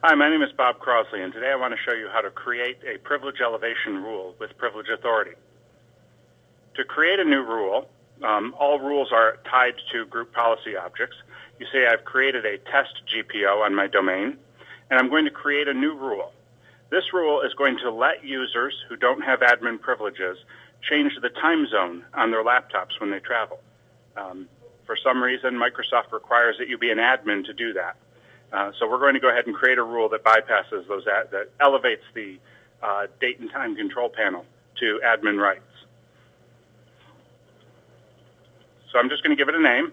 Hi, my name is Bob Crossley, and today I want to show you how to create a privilege elevation rule with privilege authority. To create a new rule, um, all rules are tied to group policy objects. You see I've created a test GPO on my domain, and I'm going to create a new rule. This rule is going to let users who don't have admin privileges change the time zone on their laptops when they travel. Um, for some reason, Microsoft requires that you be an admin to do that. Uh, so we're going to go ahead and create a rule that bypasses those, ad, that elevates the uh, date and time control panel to admin rights. So I'm just going to give it a name,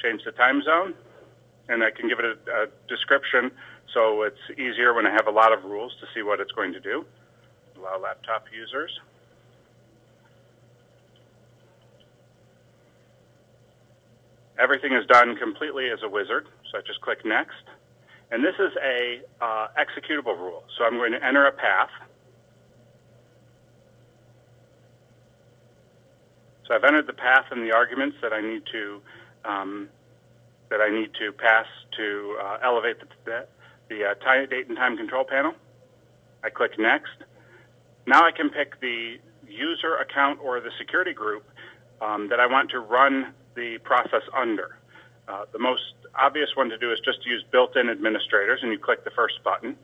change the time zone, and I can give it a, a description so it's easier when I have a lot of rules to see what it's going to do. Allow laptop users. Everything is done completely as a wizard, so I just click Next. And this is a uh, executable rule. So I'm going to enter a path. So I've entered the path and the arguments that I need to um, that I need to pass to uh, elevate the, the uh, time, date and time control panel. I click Next. Now I can pick the user account or the security group um, that I want to run the process under. Uh, the most obvious one to do is just to use built-in administrators, and you click the first button.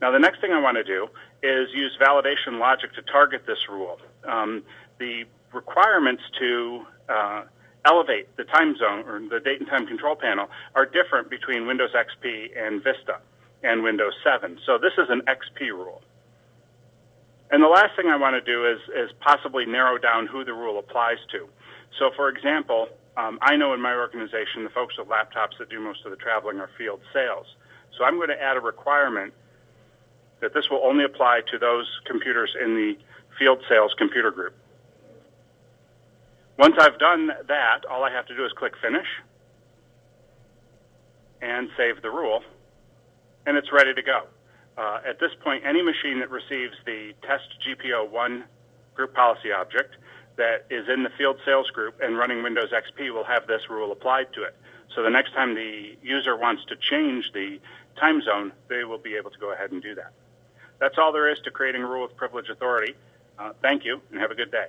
Now, the next thing I want to do is use validation logic to target this rule. Um, the requirements to uh, elevate the time zone or the date and time control panel are different between Windows XP and Vista and Windows 7. So this is an XP rule. And the last thing I want to do is, is possibly narrow down who the rule applies to. So, for example, um, I know in my organization the folks with laptops that do most of the traveling are field sales. So I'm going to add a requirement that this will only apply to those computers in the field sales computer group. Once I've done that, all I have to do is click Finish and save the rule, and it's ready to go. Uh, at this point, any machine that receives the test GPO1 group policy object that is in the field sales group and running Windows XP will have this rule applied to it. So the next time the user wants to change the time zone, they will be able to go ahead and do that. That's all there is to creating a rule with privilege authority. Uh, thank you and have a good day.